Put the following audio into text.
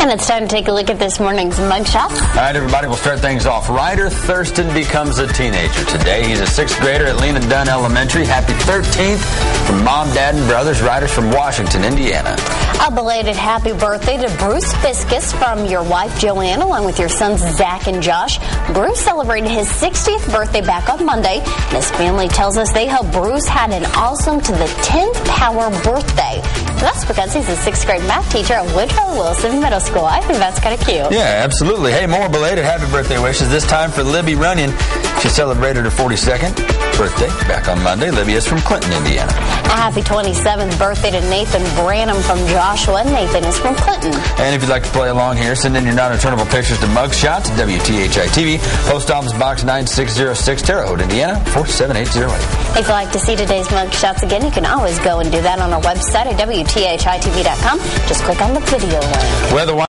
And it's time to take a look at this morning's mugshot. All right, everybody, we'll start things off. Ryder Thurston becomes a teenager today. He's a sixth grader at Lena Dunn Elementary. Happy 13th from mom, dad, and brothers. Ryder's from Washington, Indiana. A belated happy birthday to Bruce Fiskus from your wife Joanne, along with your sons Zach and Josh. Bruce celebrated his 60th birthday back on Monday, and his family tells us they hope Bruce had an awesome to the 10th power birthday. That's because he's a sixth grade math teacher at Woodrow Wilson Middle School. I think that's kind of cute. Yeah, absolutely. Hey, more belated happy birthday wishes. This time for Libby Runyon. She celebrated her 42nd birthday back on Monday. Libby is from Clinton, Indiana. A happy 27th birthday to Nathan Branham from Joshua. Nathan is from Clinton. And if you'd like to play along here, send in your non-returnable pictures to Mugshot WTHI TV, Post Office Box 9606, Terre Haute, Indiana 47808. If you'd like to see today's mugshots again, you can always go and do that on our website at WTHITV.com. Just click on the video link. Weather